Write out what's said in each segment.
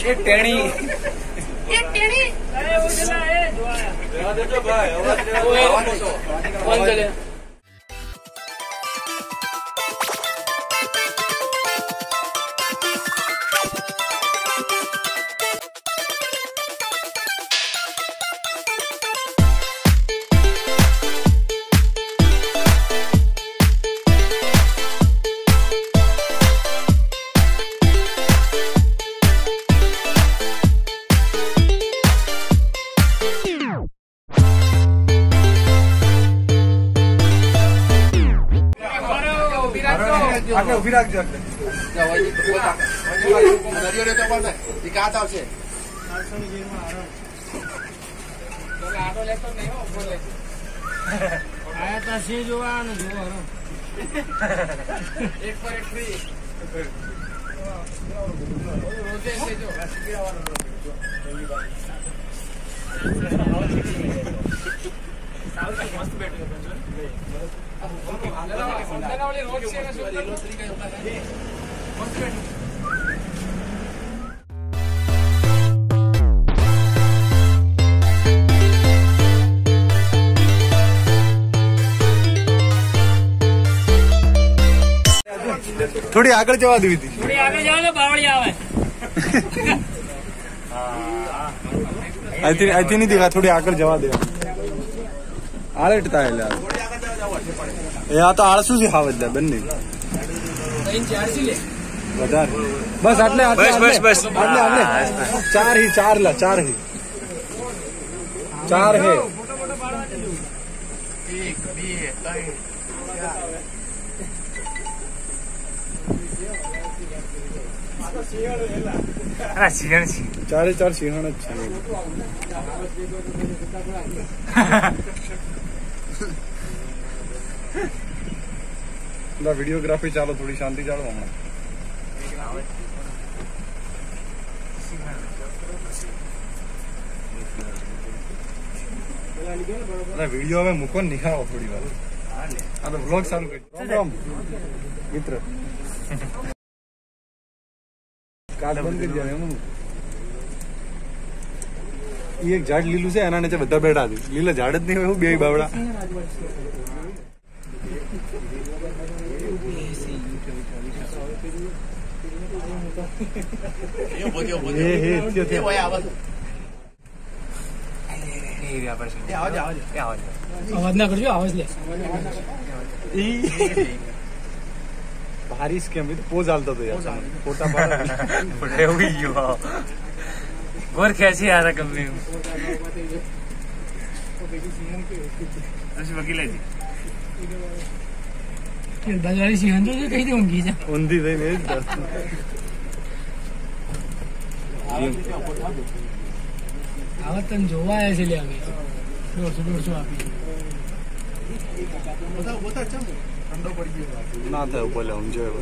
ये टेणी ये टेणी अरे वो चला है दुआ है देखो भाई और चले ઘાત આવશે. આટો લેતો નહીં ઉપર લેતો જોવા મસ્ત બેઠું. મસ્ત બેઠું. થોડી આગળ જવા દેવી હતી થોડી આગળ જાઓ ને બાવળી આવે અહીંથી અહીંથી નહીં દેખા થોડી આગળ જવા દે આળટતા એટલે એ આ તો આળસુ છે હાવ એટલે બંને વધારે બસ આટલે આટલે બસ, બસ, બસ. આટલે આટલે ચાર હી ચાર લા ચાર હી ચાર હે અરે સિંહણ છે अरे सीज़न सी चारे चार सीज़न अच्छा नहीं वीडियोग्राफी चालो थोड़ी शांति चालो हमारा अरे वीडियो में मुको निखारो थोड़ी बार अरे व्लॉग चालू कर। मित्र। એ એક ઝાડ લીલું છે એના નીચે બધા બેઠા છે લીલા ઝાડ જ નહીં હોય બે બાવડા અવાજ ના કરજો અવાજ લે भारी स्कॅम इथे पोज आलता तो यार पोटा पाड पुढे हुई गोर खेळची आता कमी अशी बघितली બજારી સિંહંદો છે કઈ દે ઊંઘી જા ઊંધી થઈને એ જ દસ. આવા તને જોવા આવ્યા છે લે અમે દોઢસો દોઢસો આપી ના થયું બોલે ઊંઝો એવો.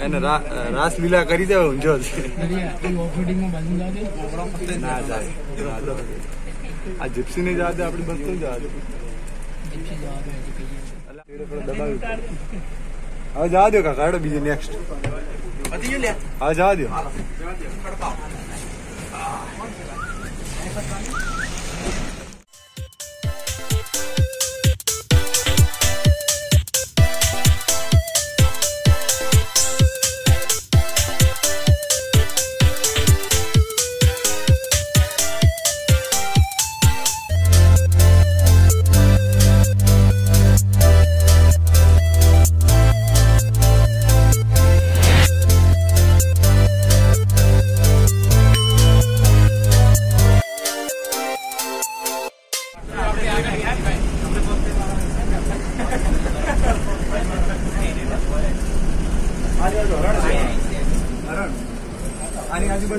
એને રા- રાસલીલા કરી દે ઊંઝો જ દરિયા ઓફરોડિંગમાં બાજુ જાવ દે ના જાય ના જાય. આ જીપ્સી ને જવા દે આપડી બસ તો જવા દે જીપસી જવા દે હજી કહીએ હવે જવા દો કાકા હેડો બીજી નેક્સ્ટ હવે જવા દો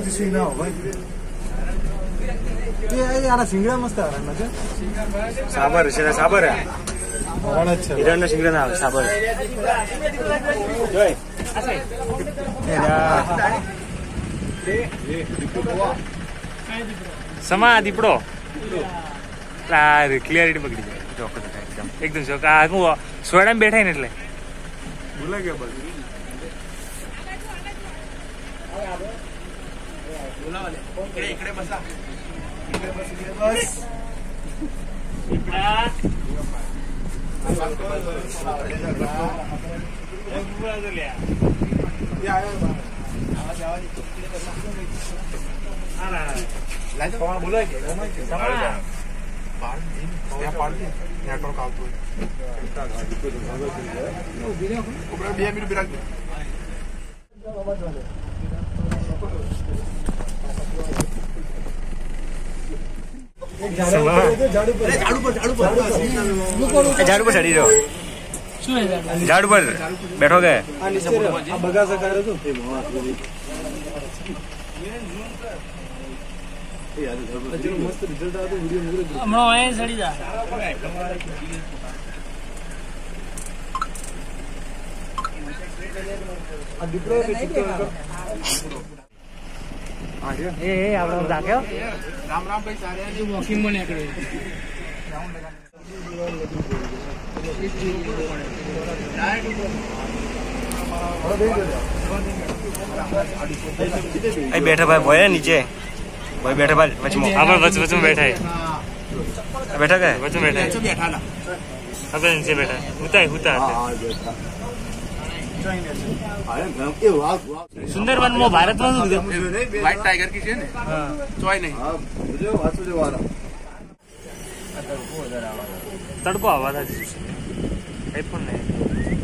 आणि आजूबाजू शिंगडा हो भाई એ યાર સિંગડા મસ્ત હરણ છે સાબર છે ને સાબર હે હરણ જ છે હિરણ શિંગડા ના આવે સાબર જોઈ સમા દીપડો ક્લિયરિટી બગડી જાય ચોખ્ખો દેખાય એકદમ એકદમ ચોખ્ખો આ હું સોડામાં બેઠા ને એટલે ભૂલા ગયા બસ ઝાડ ઉપર ચડી રહ્યો શું હે દાદા? ઝાડ ઉપર બેઠો કે આ બગાસા કાઢ્યો તો તે ભવા મસ્ત રિઝલ્ટ આવ્યો વિડીયો મૂક્યો હમણાં અહીંયા સડી જા આ દીપડો કે ચિત્તો હા કે એ એ આપણે રાખ્યો વોકિંગમાં નીકળે અહીં બેઠા ભાઈ ભોય નીચે. ભાઈ બેઠા ભાઈ વચમાં આપણે વચ વચમાં બેઠા બેઠા કે? વચમાં બેઠા આપણે નીચે બેઠા હુતા હુતા સુંદરવનમાં ભારતમાં શું કીધું વ્હાઈટ ટાઈગર કી છે ને ચોય નહીં હા જો વાંચો જો વારા તડકો આવવા થાય કઈ પણ નહીં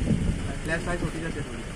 ફ્લેશ લાઈટ ઉઠી જશે થોડી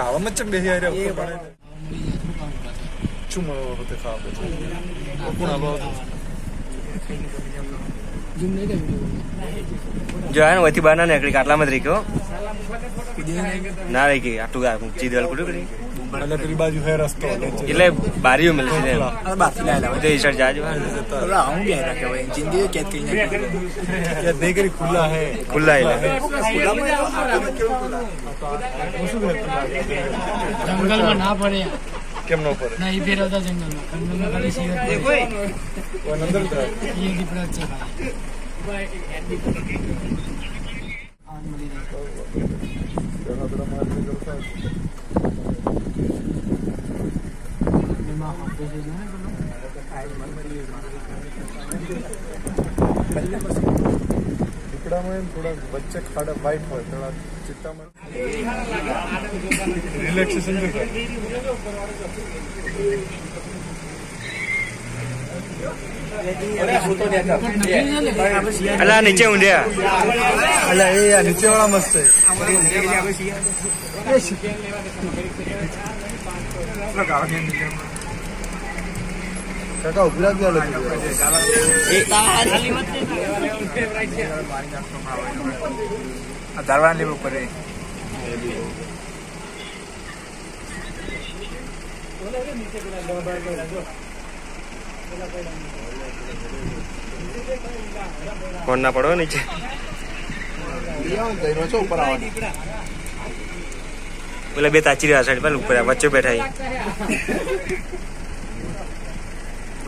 አዎ መቼም ይሄ ያደው ቹሞ ተካበ ቁና જોયા ને વતી બહાર ના નીકળી આટલામાં જ રહી ના રહી આટલું ગાય ચીજ કરી અને પેલી બાજુ હે રસ્તો એટલે બારીઓ મળશે ને એમ. અરે બાકી લાયેલા તો એ સાઈડ જાજો હવે હું ગયા રાખે હવે જિંદગી કેદ કરી નાખી કે નહીં કરી ખુલ્લા હે ખુલ્લા એટલે જંગલમાં ના પડે યાર. કેમ ન પડે ના એ ફેરવતા જંગલમાં જંગલમાં ખાલી સિંહ જ પડે. કોઈ અંદર તો એ દીપડા જ છે ખાલી આ મળી જાય. पिपळामुळे थोडं बच्चे खाडं वाईट होय थोडा चित्तामुळे रिलॅक्सेशन अला नीचे अला ये नीचे वाला मस्त है કાકા ઉભરા ગયા લગી. ધારવાના લેવું પડે. કોણ ના પડો નીચે. પેલા બે તાચી રહ્યા સાઈડ પર ઉપર વચ્ચે બેઠા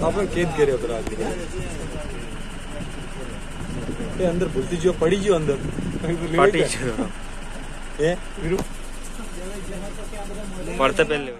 આપણે કેદ કર્યો હતો રાજનીતિ એ અંદર ભૂલતી ગયો પડી ગયો અંદર. પડતા પહેલે